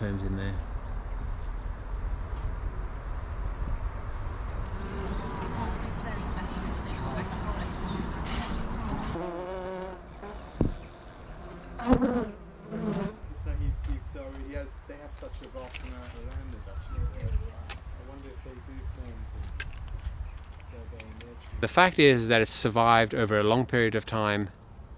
honeycombs in there. So he's, he's so he has they have such a vast amount of land in Dutch I wonder if they do forms of surveying there. The fact is that it's survived over a long period of time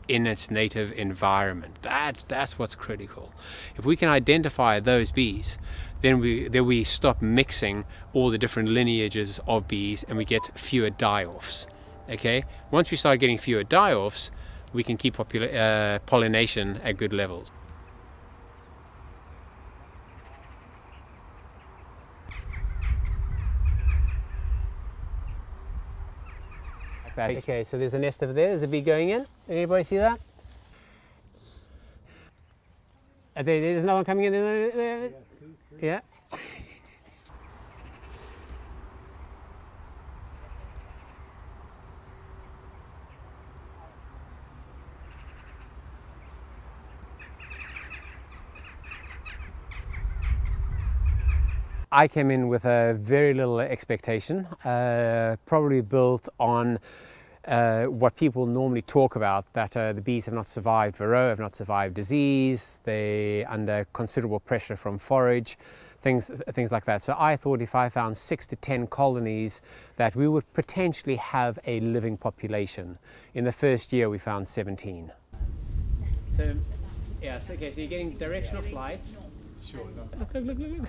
in its native environment. That that's what's critical. If we can identify those bees, then we then we stop mixing all the different lineages of bees and we get fewer die-offs. Okay. Once we start getting fewer die-offs, we can keep uh, pollination at good levels. Okay, so there's a nest over there. There's a bee going in. Anybody see that? There- there's another one coming in there. there. Yeah. I came in with a very little expectation, uh, probably built on uh, what people normally talk about that uh, the bees have not survived Varroa, have not survived disease, they under considerable pressure from forage, things, things like that. So I thought if I found six to 10 colonies that we would potentially have a living population. In the first year we found 17. So, yes, okay, so you're getting directional flights. Sure. Look, look, look, look, look.